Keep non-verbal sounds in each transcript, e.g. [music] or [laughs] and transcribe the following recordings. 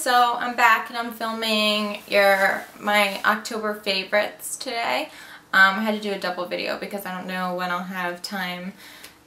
so I'm back and I'm filming your my October favorites today. Um, I had to do a double video because I don't know when I'll have time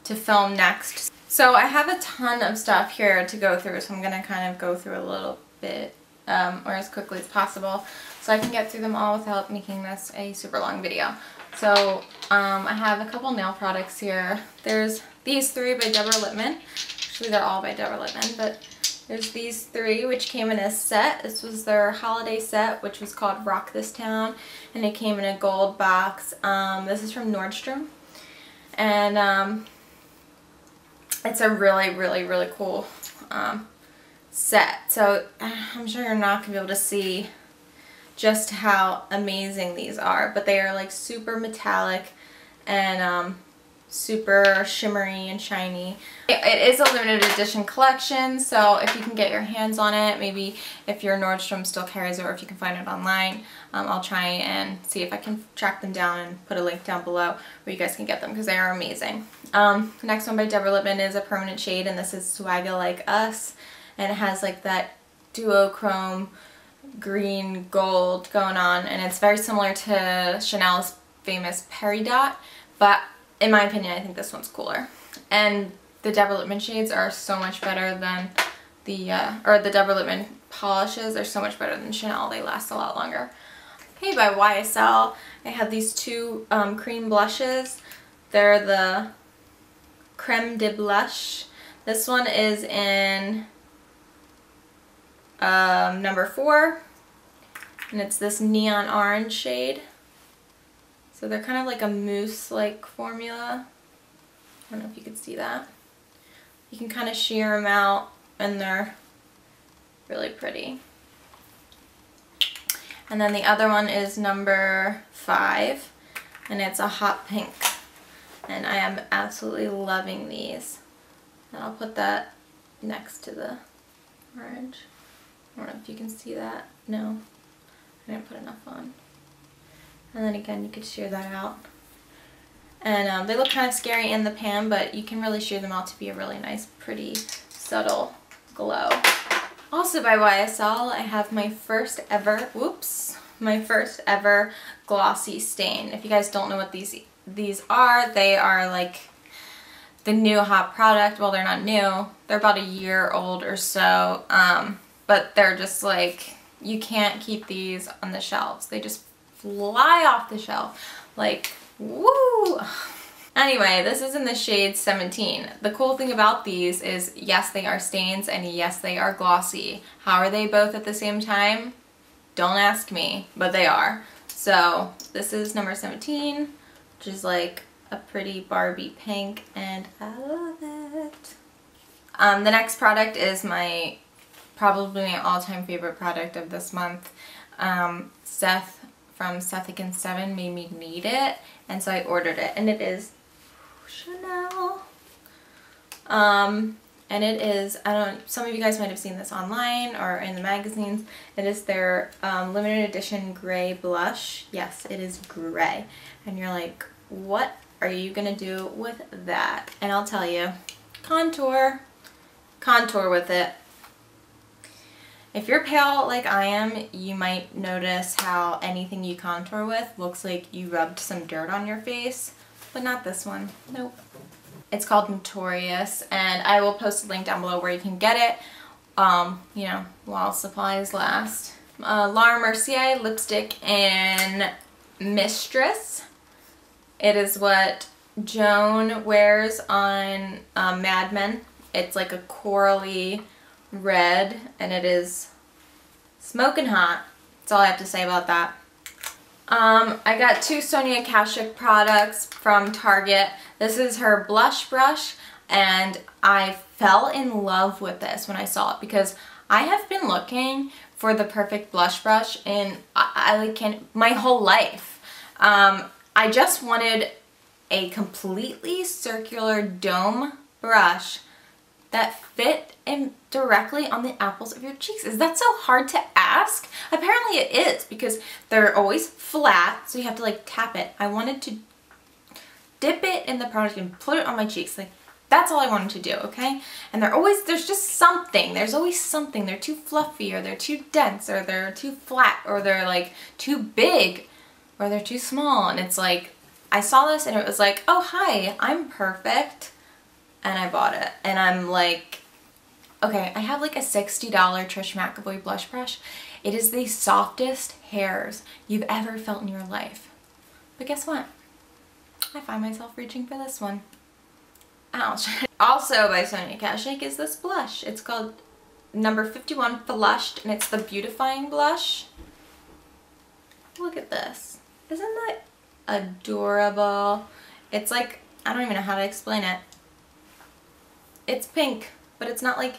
to film next. So I have a ton of stuff here to go through so I'm going to kind of go through a little bit um, or as quickly as possible so I can get through them all without making this a super long video. So um, I have a couple nail products here. There's these three by Deborah Lippmann. Actually they're all by Deborah Lippmann but there's these three, which came in a set. This was their holiday set, which was called Rock This Town, and it came in a gold box. Um, this is from Nordstrom, and um, it's a really, really, really cool um, set. So I'm sure you're not going to be able to see just how amazing these are, but they are like super metallic and um, super shimmery and shiny. It is a limited edition collection, so if you can get your hands on it, maybe if your Nordstrom still carries it or if you can find it online, um, I'll try and see if I can track them down and put a link down below where you guys can get them because they are amazing. Um, the next one by Deborah Lippmann is a permanent shade and this is Swagga Like Us and it has like that duochrome green gold going on and it's very similar to Chanel's famous Peridot but in my opinion, I think this one's cooler. And the Deborah Lippmann shades are so much better than the, uh, or the Deborah Lippmann polishes are so much better than Chanel. They last a lot longer. Hey, by YSL, I have these two um, cream blushes. They're the Creme de Blush. This one is in um, number four, and it's this neon orange shade. So they're kind of like a mousse-like formula. I don't know if you can see that. You can kind of sheer them out and they're really pretty. And then the other one is number five and it's a hot pink. And I am absolutely loving these. And I'll put that next to the orange. I don't know if you can see that. No, I didn't put enough on. And then again, you could sheer that out. And um, they look kind of scary in the pan, but you can really sheer them out to be a really nice, pretty, subtle glow. Also by YSL, I have my first ever, whoops, my first ever glossy stain. If you guys don't know what these these are, they are like the new hot product. Well, they're not new. They're about a year old or so. Um, but they're just like, you can't keep these on the shelves. They just fly off the shelf. Like, woo! Anyway, this is in the shade 17. The cool thing about these is yes, they are stains and yes, they are glossy. How are they both at the same time? Don't ask me, but they are. So this is number 17, which is like a pretty Barbie pink and I love it. Um, the next product is my probably my all-time favorite product of this month. Um, Seth from Seth 7 made me need it and so I ordered it and it is Chanel. Um, and it is, I don't some of you guys might have seen this online or in the magazines. It is their um, limited edition gray blush. Yes, it is gray. And you're like, what are you to do with that? And I'll tell you, contour, contour with it. If you're pale like I am, you might notice how anything you contour with looks like you rubbed some dirt on your face, but not this one. Nope. It's called Notorious, and I will post a link down below where you can get it, um, you know, while supplies last. Uh, Laura Mercier lipstick in Mistress. It is what Joan wears on um, Mad Men. It's like a corally red and it is smoking hot. That's all I have to say about that. Um, I got two Sonia Kashuk products from Target. This is her blush brush and I fell in love with this when I saw it because I have been looking for the perfect blush brush in I, I can my whole life. Um, I just wanted a completely circular dome brush that fit in directly on the apples of your cheeks. Is that so hard to ask? Apparently it is because they're always flat, so you have to like tap it. I wanted to dip it in the product and put it on my cheeks. Like that's all I wanted to do, okay? And they're always, there's just something. There's always something. They're too fluffy or they're too dense or they're too flat or they're like too big or they're too small. And it's like, I saw this and it was like, oh, hi, I'm perfect. And I bought it. And I'm like, okay, I have like a $60 Trish McEvoy blush brush. It is the softest hairs you've ever felt in your life. But guess what? I find myself reaching for this one. Ouch. [laughs] also by Sonia Kashuk is this blush. It's called number 51 Flushed and it's the beautifying blush. Look at this. Isn't that adorable? It's like, I don't even know how to explain it. It's pink, but it's not like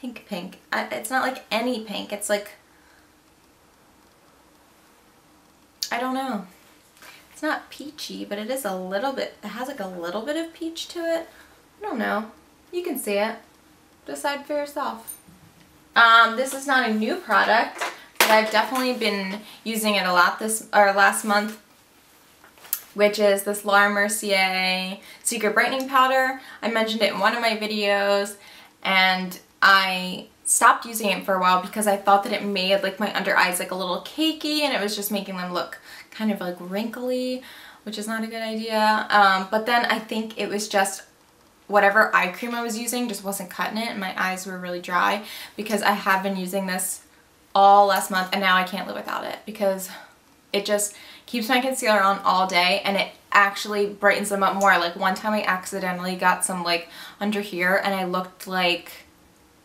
pink pink. It's not like any pink. It's like, I don't know. It's not peachy, but it is a little bit, it has like a little bit of peach to it. I don't know. You can see it. Decide for yourself. Um, this is not a new product, but I've definitely been using it a lot this or last month, which is this Laura Mercier Secret Brightening Powder. I mentioned it in one of my videos, and I stopped using it for a while because I thought that it made like my under eyes like a little cakey and it was just making them look kind of like wrinkly, which is not a good idea. Um, but then I think it was just whatever eye cream I was using just wasn't cutting it and my eyes were really dry because I have been using this all last month and now I can't live without it because it just keeps my concealer on all day and it actually brightens them up more. Like one time I accidentally got some like under here and I looked like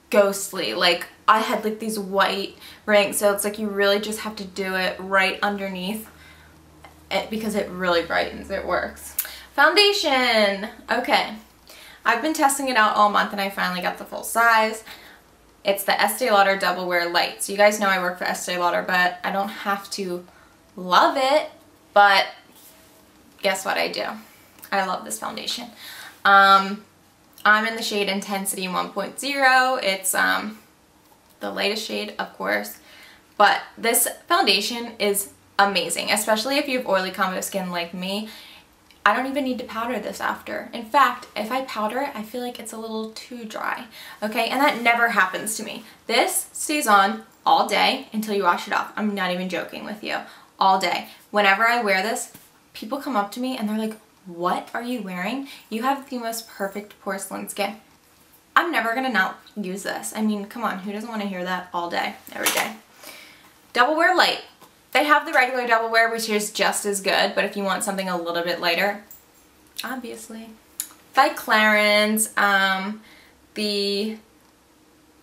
ghostly. Like I had like these white rings so it's like you really just have to do it right underneath it because it really brightens. It works. Foundation. Okay. I've been testing it out all month and I finally got the full size. It's the Estee Lauder Double Wear Light. So you guys know I work for Estee Lauder, but I don't have to love it, but guess what I do? I love this foundation. Um, I'm in the shade Intensity 1.0. It's um, the lightest shade, of course, but this foundation is amazing, especially if you have oily combo skin like me. I don't even need to powder this after. In fact, if I powder it, I feel like it's a little too dry. Okay, and that never happens to me. This stays on all day until you wash it off. I'm not even joking with you. All day. Whenever I wear this, people come up to me and they're like, what are you wearing? You have the most perfect porcelain skin. I'm never gonna not use this. I mean, come on, who doesn't wanna hear that all day, every day? Double Wear Light. They have the regular double wear, which is just as good, but if you want something a little bit lighter, obviously. By Clarins, um, the,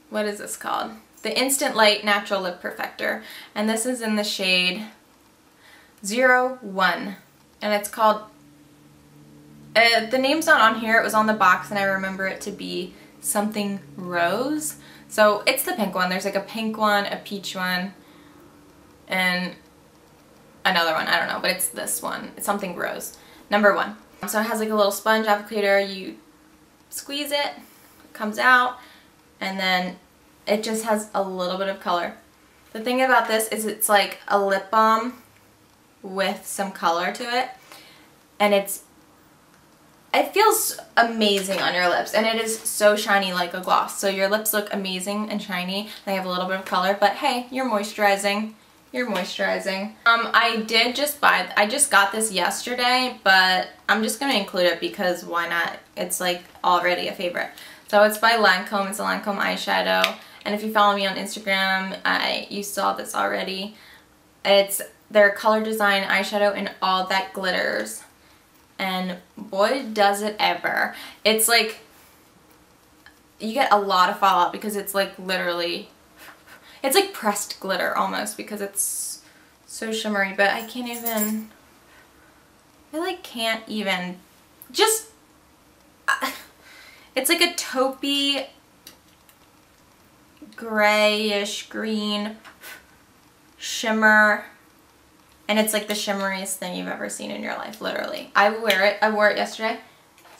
what is this called? The Instant Light Natural Lip Perfector. And this is in the shade 01. And it's called, uh, the name's not on here, it was on the box and I remember it to be something rose. So it's the pink one. There's like a pink one, a peach one, and another one, I don't know, but it's this one. It's something rose. Number one. So it has like a little sponge applicator. You squeeze it, it comes out, and then it just has a little bit of color. The thing about this is it's like a lip balm with some color to it. And it's, it feels amazing on your lips. And it is so shiny like a gloss. So your lips look amazing and shiny. They have a little bit of color, but hey, you're moisturizing you're moisturizing. Um, I did just buy, I just got this yesterday, but I'm just to include it because why not? It's like already a favorite. So it's by Lancome, it's a Lancome eyeshadow. And if you follow me on Instagram, I, you saw this already. It's their color design eyeshadow and all that glitters. And boy, does it ever. It's like, you get a lot of fallout because it's like literally it's like pressed glitter almost because it's so shimmery, but I can't even, I like can't even, just, uh, it's like a taupey, grayish green shimmer and it's like the shimmeriest thing you've ever seen in your life, literally. I wear it, I wore it yesterday.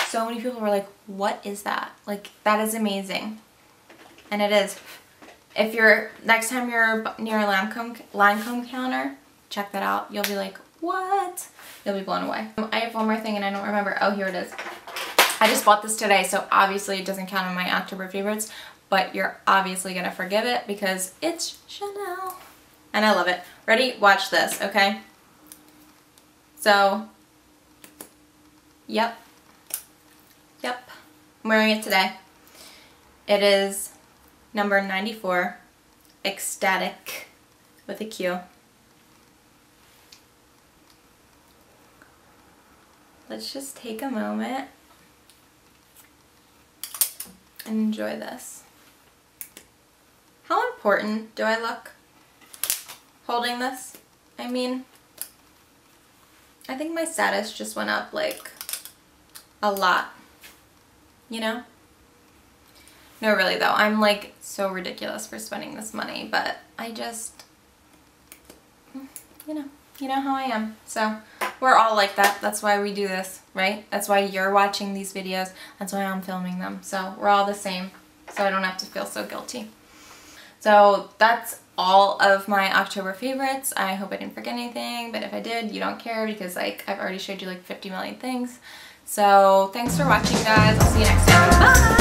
So many people were like, what is that? Like, that is amazing. And it is. If you're, next time you're near a Lancome, Lancome counter, check that out. You'll be like, what? You'll be blown away. Um, I have one more thing and I don't remember. Oh, here it is. I just bought this today, so obviously it doesn't count on my October favorites, but you're obviously gonna forgive it because it's Chanel. And I love it. Ready? Watch this, okay? So, yep. Yep. I'm wearing it today. It is number 94, Ecstatic, with a Q. Let's just take a moment and enjoy this. How important do I look holding this? I mean, I think my status just went up like a lot, you know? No, really though, I'm like so ridiculous for spending this money, but I just, you know, you know how I am. So we're all like that. That's why we do this, right? That's why you're watching these videos. That's why I'm filming them. So we're all the same. So I don't have to feel so guilty. So that's all of my October favorites. I hope I didn't forget anything, but if I did, you don't care because like I've already showed you like 50 million things. So thanks for watching guys. I'll see you next time.